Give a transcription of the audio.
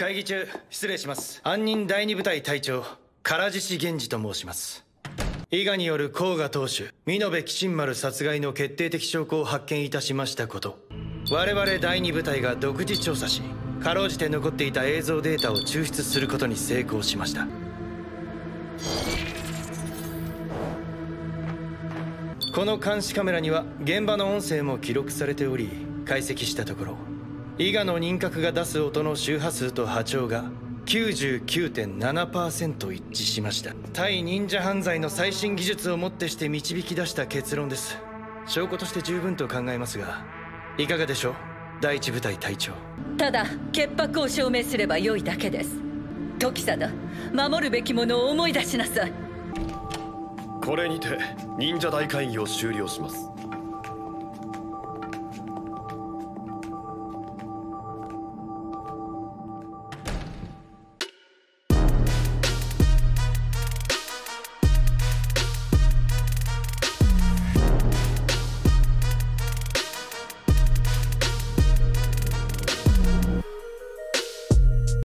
会議中失礼します。安仁第二部隊隊長唐獅子源氏と申します。伊賀による甲賀当主美濃部鬼神丸殺害の決定的証拠を発見いたしましたこと。我々第二部隊が独自調査しかろうじて残っていた映像データを抽出することに成功しました。この監視カメラには現場の音声も記録されており解析したところ伊賀の輪郭が出す音の周波数と波長が99.7%一致しました。対忍者犯罪の最新技術をもってして導き出した結論です。証拠として十分と考えますがいかがでしょう？第一部隊隊長。ただ潔白を証明すれば良いだけです。時貞守るべきものを思い出しなさい。これにて忍者大会議を終了します